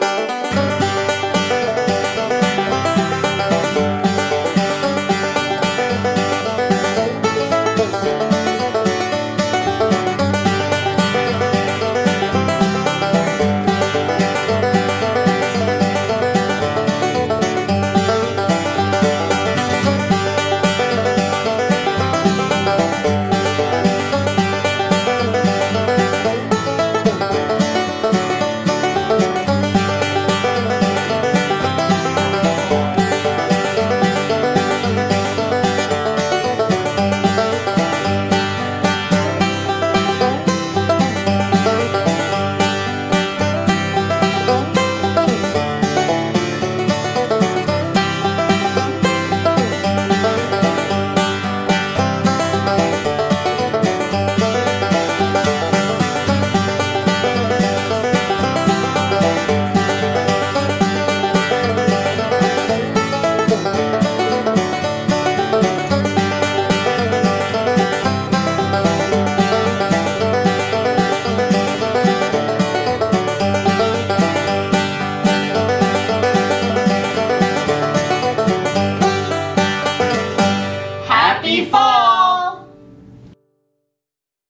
Bye.